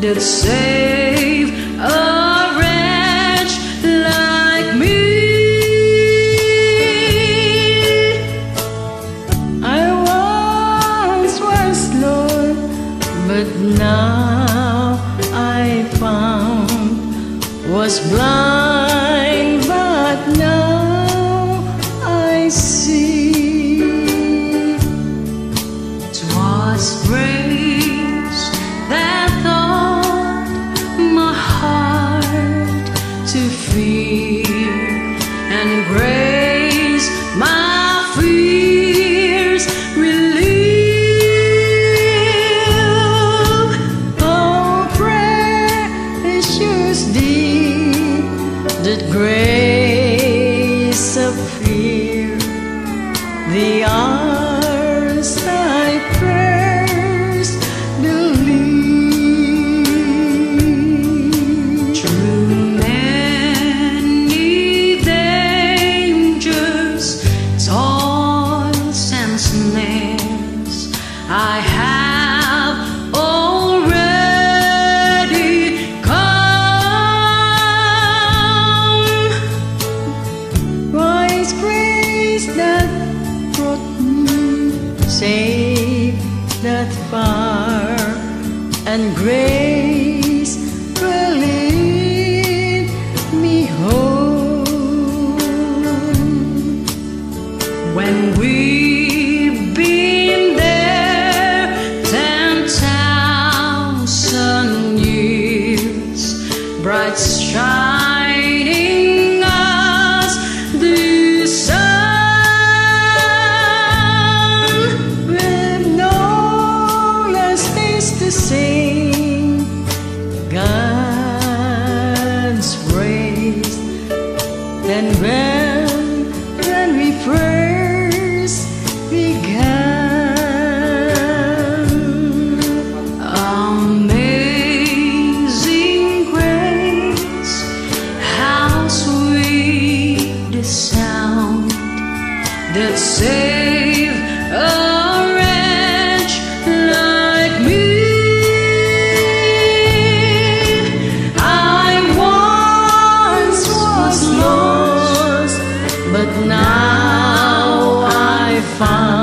did save a wretch like me. I once was Lord, but now I found was blind. praise my fears relieve. Oh, precious deed, that grace. save that far, and grace will lead me home. When we fun.